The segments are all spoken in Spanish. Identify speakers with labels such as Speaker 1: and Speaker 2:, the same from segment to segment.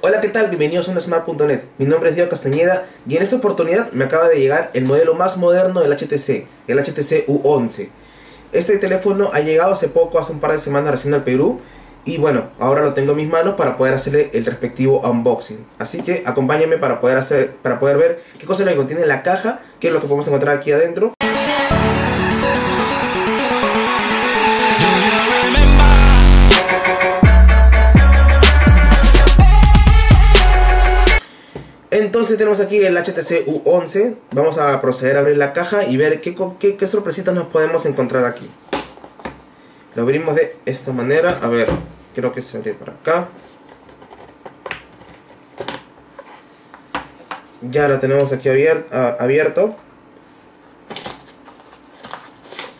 Speaker 1: Hola, ¿qué tal? Bienvenidos a unsmart.net. Mi nombre es Diego Castañeda y en esta oportunidad me acaba de llegar el modelo más moderno del HTC, el HTC U11. Este teléfono ha llegado hace poco, hace un par de semanas recién al Perú y bueno, ahora lo tengo en mis manos para poder hacerle el respectivo unboxing. Así que acompáñenme para poder hacer para poder ver qué cosa es lo que contiene la caja, qué es lo que podemos encontrar aquí adentro. Entonces tenemos aquí el HTC U11. Vamos a proceder a abrir la caja y ver qué, sorpresitas nos podemos encontrar aquí. Lo abrimos de esta manera. A ver, creo que se abre por acá. Ya lo tenemos aquí abierto.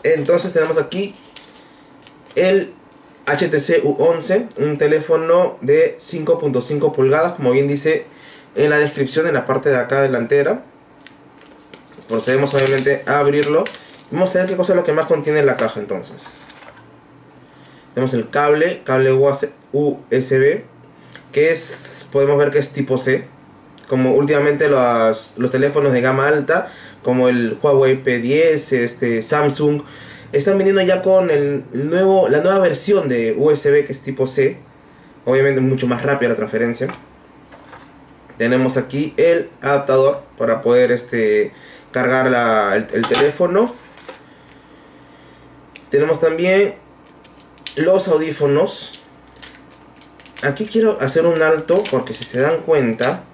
Speaker 1: Entonces tenemos aquí el HTC U11, un teléfono de 5.5 pulgadas, como bien dice en la descripción en la parte de acá delantera. Procedemos obviamente a abrirlo. Vamos a ver qué cosa es lo que más contiene la caja entonces. Tenemos el cable, cable USB, que es, podemos ver que es tipo C. Como últimamente los, los teléfonos de gama alta, como el Huawei P10, este, Samsung, están viniendo ya con el nuevo, la nueva versión de USB que es tipo C. Obviamente mucho más rápida la transferencia tenemos aquí el adaptador para poder este, cargar el, teléfono. Tenemos también los audífonos. Aquí quiero hacer un alto porque si se dan cuenta,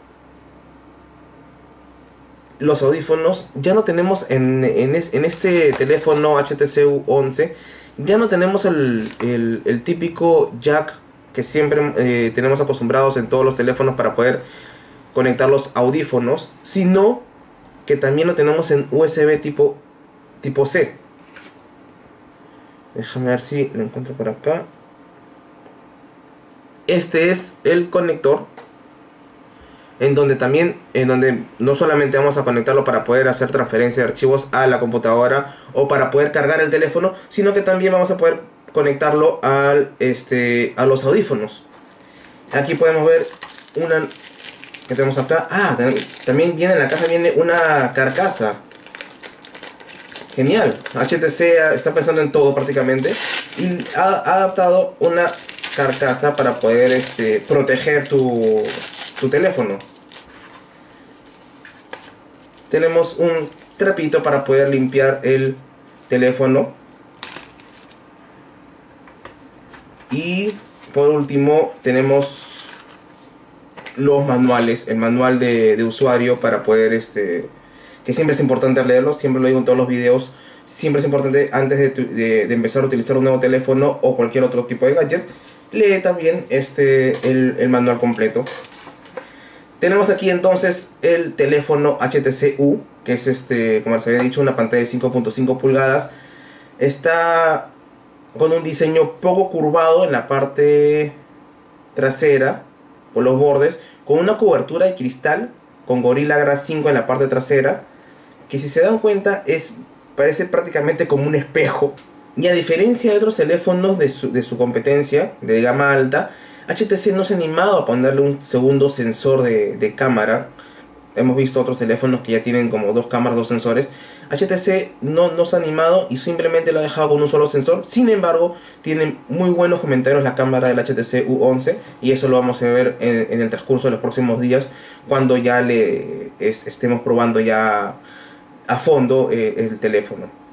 Speaker 1: los audífonos ya no tenemos en, este teléfono HTC U11, ya no tenemos el, típico jack que siempre eh, tenemos acostumbrados en todos los teléfonos para poder conectar los audífonos, sino que también lo tenemos en USB tipo, tipo C. Déjame ver si lo encuentro por acá. Este es el conector en donde también en donde no solamente vamos a conectarlo para poder hacer transferencia de archivos a la computadora o para poder cargar el teléfono, sino que también vamos a poder conectarlo al este a los audífonos. Aquí podemos ver una ¿Qué tenemos acá? Ah, también viene en la caja viene una carcasa. Genial. HTC está pensando en todo prácticamente. Y ha, adaptado una carcasa para poder este, proteger tu, tu teléfono. Tenemos un trapito para poder limpiar el teléfono. Y por último tenemos los manuales, el manual de, usuario para poder, este, que siempre es importante leerlo, siempre lo digo en todos los videos, siempre es importante antes de, empezar a utilizar un nuevo teléfono o cualquier otro tipo de gadget, lee también este, el, manual completo. Tenemos aquí entonces el teléfono HTC U, que es este, como les había dicho, una pantalla de 5.5 pulgadas. Está con un diseño poco curvado en la parte trasera, por los bordes, con una cobertura de cristal con Gorilla Glass 5 en la parte trasera, que si se dan cuenta es, parece prácticamente como un espejo. Y a diferencia de otros teléfonos de su, competencia, de gama alta, HTC no se ha animado a ponerle un segundo sensor de cámara hemos visto otros teléfonos que ya tienen como dos cámaras, dos sensores. HTC no, no se ha animado y simplemente lo ha dejado con un solo sensor. Sin embargo, tiene muy buenos comentarios la cámara del HTC U11 y eso lo vamos a ver en, el transcurso de los próximos días cuando ya le estemos probando ya a fondo eh, el teléfono.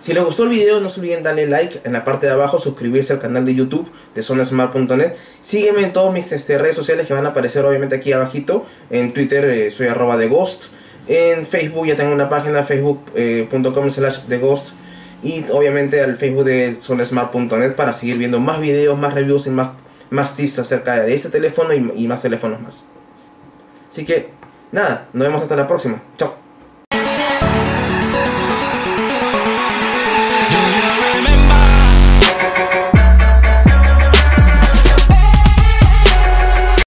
Speaker 1: Si les gustó el video no se olviden darle like en la parte de abajo, suscribirse al canal de YouTube de zonasmart.net. Sígueme en todas mis este, redes sociales que van a aparecer obviamente aquí abajito. En Twitter eh, soy arroba de Ghost. En Facebook ya tengo una página facebook.com slash de Ghost. Y obviamente al Facebook de zonasmart.net para seguir viendo más videos, más reviews y más, más tips acerca de este teléfono y, y más teléfonos más. Así que nada, nos vemos hasta la próxima. Chao.